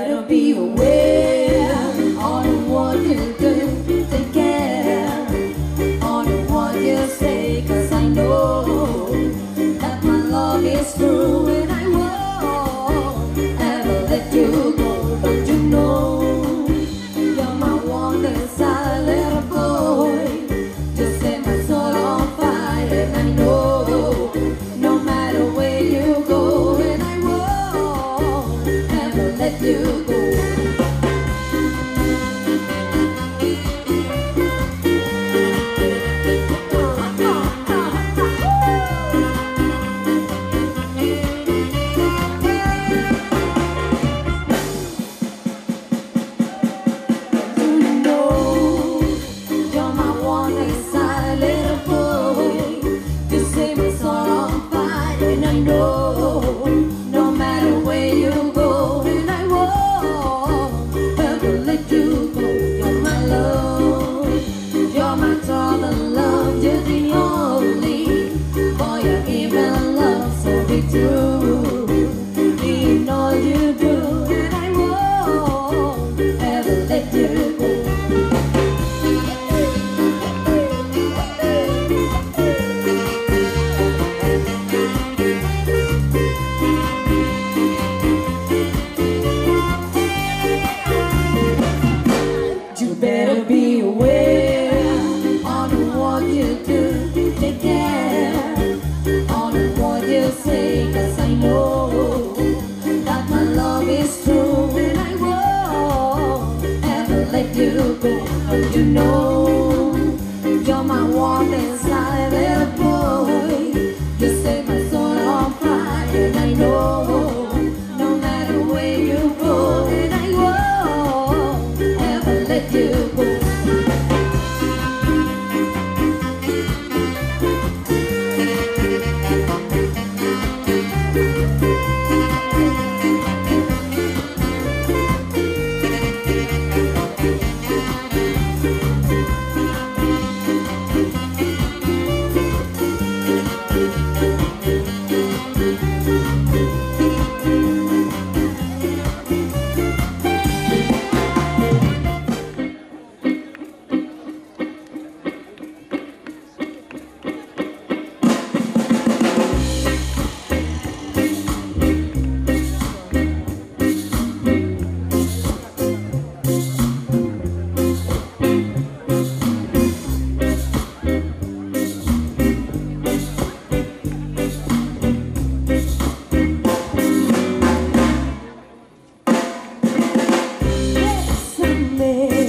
better be aware you know. You're my one desire, away.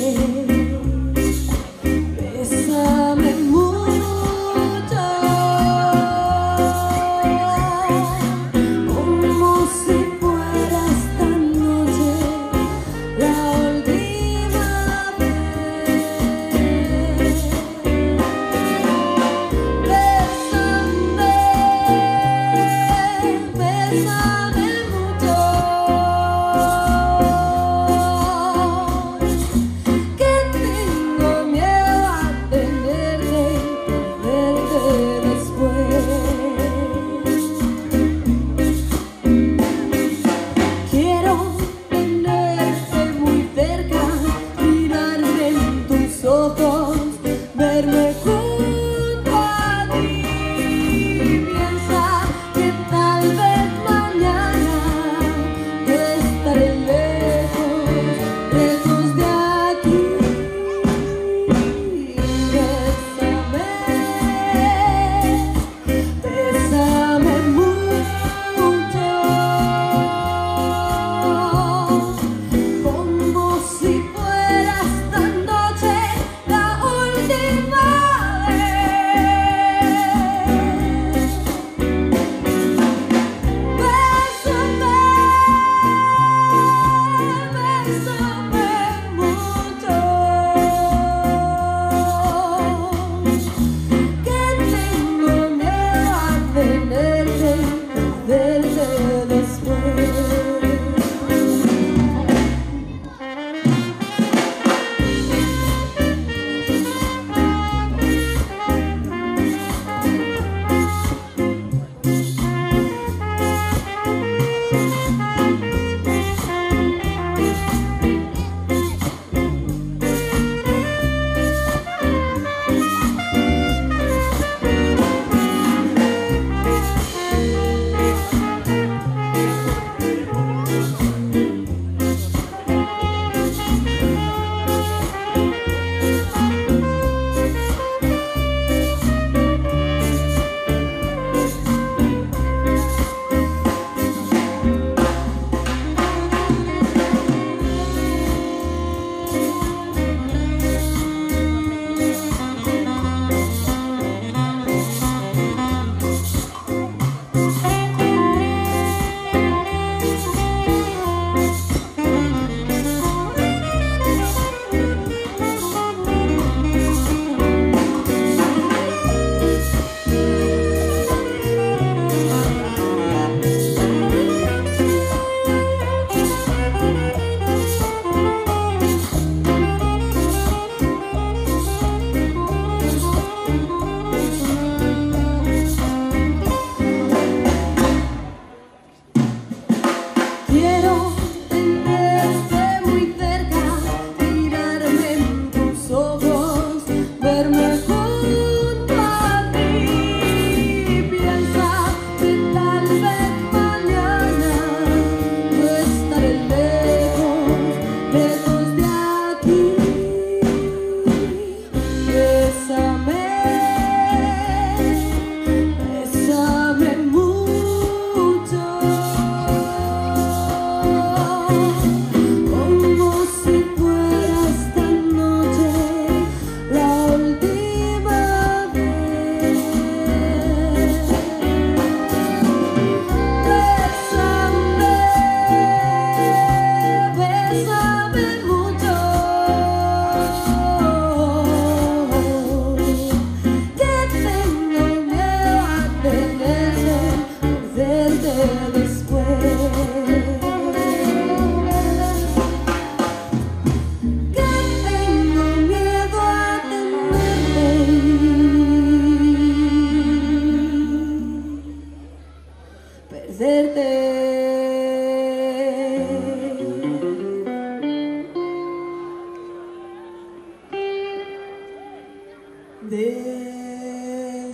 después.